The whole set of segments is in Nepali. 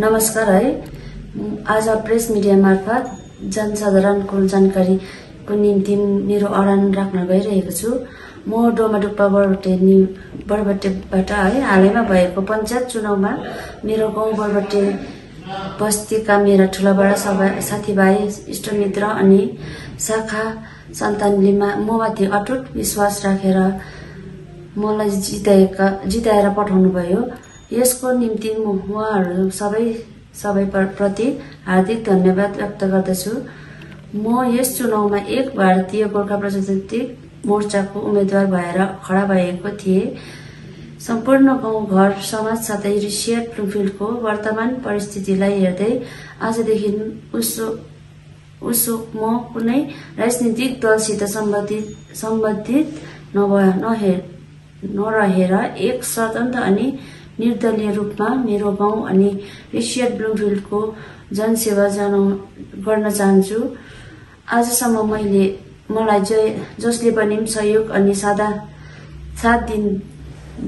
नमस्कार है। आज प्रेस मिडिया मार्फत जनसाधारणको जानकारीको निम्ति मेरो अडान राख्न गइरहेको छु। म डोमाडुप्पा बरबटे नि बरबटेबाट है हालैमा भएको पञ्चायत चुनावमा मेरो गाउँ बरबटे बस्तीका मेरा ठुला सबै साथीभाइ इष्टमित्र अनि शाखा सन्तानले ममाथि अटुट विश्वास राखेर मलाई जिताएका जिताएर पठाउनु भयो यसको निम्ति म उहाँहरू सबै सबै प्रति हार्दिक धन्यवाद व्यक्त गर्दछु। म यस चुनावमा एक भारतीय गोर्खा प्रजातान्त्रिक मोर्चाको उम्मेद्वार भएर खडा भएको थिएँ। सम्पूर्ण गाउँघर समाज साथै रिसियर प्लुफिल्डको वर्तमान परिस्थितिलाई हेर्दै आजदेखि उसो उसो म कुनै राजनीतिक दलसित सम्बन्धित सम्बन्धित नभए नहेर नरहेर एक स्वतन्त्र अनि निर्दलीय रूपमा मेरो गाउँ अनि एसियन ब्लुफिल्डको जनसेवा जनाउ गर्न चाहन्छु। आजसम्म मैले मलाई जय जसले पनि सहयोग अनि सादा साथ दिन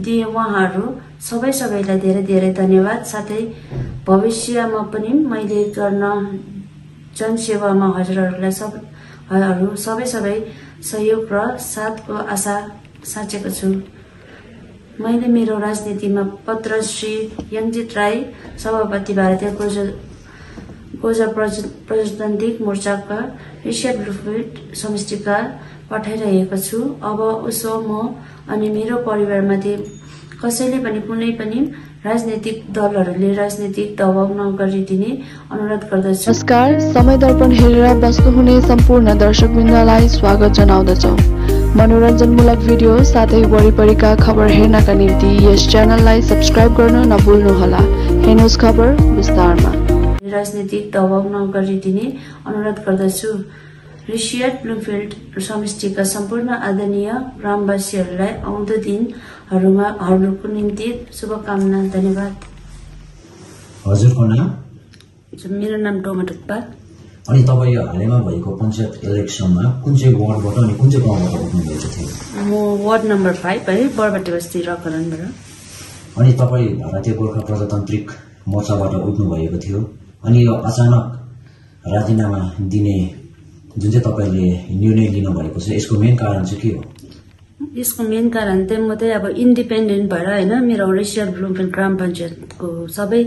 दिए उहाँहरू सबै सबैलाई धेरै धेरै धन्यवाद। साथै भविष्यमा पनि मैले गर्न जनसेवामा हजुरहरूलाई सब सबै सबै सहयोग र साथको आशा साँचेको छु। मैले मेरो राजनीतिमा पत्र श्री यङजित राई सभापति भारतीय गोजा गोजा प्रज प्रजातान्त्रिक मोर्चाका एसिया ब्लुफिट समष्टिका पठाइरहेको छु। अब उसो म अनि मेरो परिवारमाथि कसैले पनि कुनै पनि राजनैतिक दलहरूले राजनैतिक दबाव नगरिदिने अनुरोध गर्दछु। नमस्कार समय दर्पण हेरेर बस्नुहुने सम्पूर्ण दर्शकवृन्दलाई स्वागत जनाउँदछौँ। मनोरञ्जनमूलक भिडियो साथै वरिपरिका खबर हेर्नका निम्ति यस च्यानललाई सब्सक्राइब गर्न नभुल्नुहोला। हेर्नुहोस् खबर विस्तारमा। राजनीतिक दबाव नगरिदिने अनुरोध गर्दछु। रिसियट ब्लुफिल्ड समष्टिका सम्पूर्ण आदरणीय ग्रामवासीहरूलाई आउँदो दिनहरूमा हरूको निम्ति शुभकामना धन्यवाद। हजुरको नाम? मेरो नाम डोमा टुप्पा अनि तपाईँ हालैमा भएको पञ्चायत इलेक्सनमा कुन चाहिँ वार्डबाट अनि कुन चाहिँ गाउँबाट उठ्नु भएको थियो? म वार्ड नम्बर फाइभ है बरबटी बस्ती रकरणबाट। अनि तपाईँ भारतीय गोर्खा प्रजातान्त्रिक मोर्चाबाट उठ्नु भएको थियो। अनि यो अचानक राजीनामा दिने जुन चाहिँ तपाईँले निर्णय लिनुभएको छ यसको मेन कारण चाहिँ के हो? यसको मेन कारण चाहिँ म चाहिँ अब इन्डिपेन्डेन्ट भएर होइन मेरो रेसियल ब्लुमफिल्ड ग्राम पञ्चायतको सबै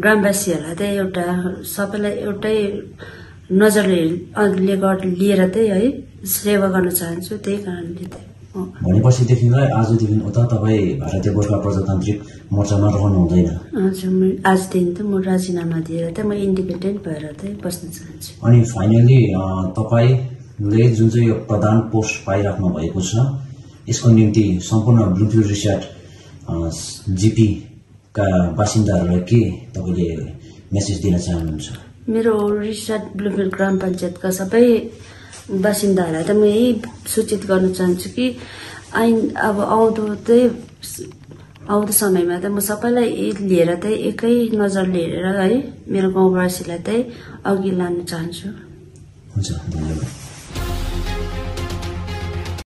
ग्रामवासीहरूलाई चाहिँ एउटा सबैलाई एउटै नजरले लिएर चाहिँ है सेवा गर्न चाहन्छु त्यही कारणले भनेपछिदेखिलाई आजदेखि उता तपाईँ भारतीय गोर्खा प्रजातान्त्रिक मोर्चामा रहनु हुँदैन हजुर आजदेखि त म राजीनामा दिएर त म इन्डिपेन्डेन्ट भएर चाहिँ बस्न चाहन्छु। अनि फाइनली तपाईँले जुन चाहिँ यो प्रधान पोस्ट पाइराख्नु भएको छ यसको निम्ति सम्पूर्ण ब्लुफिल रिसर्ट जिपीका बासिन्दाहरूलाई के तपाईँले मेसेज दिन चाहनुहुन्छ? मेरो रिसार्ट ब्लुफिल्ड ग्राम पञ्चायतका सबै बासिन्दाहरूलाई त म यही सूचित गर्न चाहन्छु कि आइन अब आउँदो चाहिँ आउँदो समयमा त म सबैलाई लिएर चाहिँ एकै नजरले हेरेर है मेरो गाउँवासीलाई चाहिँ अघि लान चाहन्छु। हुन्छ धन्यवाद।